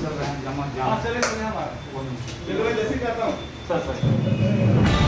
चल रहा है जमा जमा। हाँ, चले हमारा जैसे कहता हूँ। Sir sir.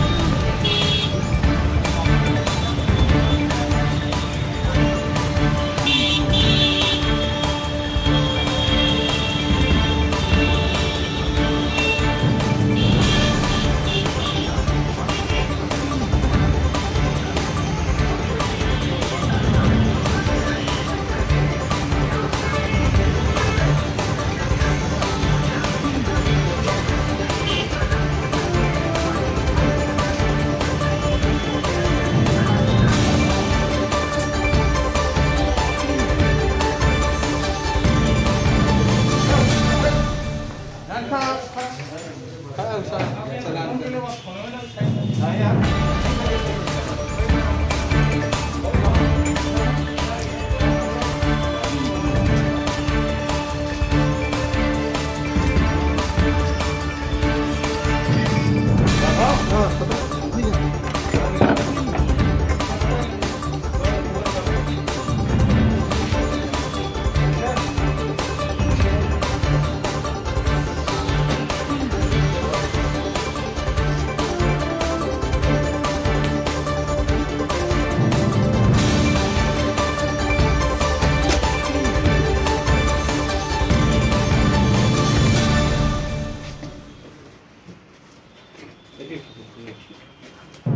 sao sao sao 嗯。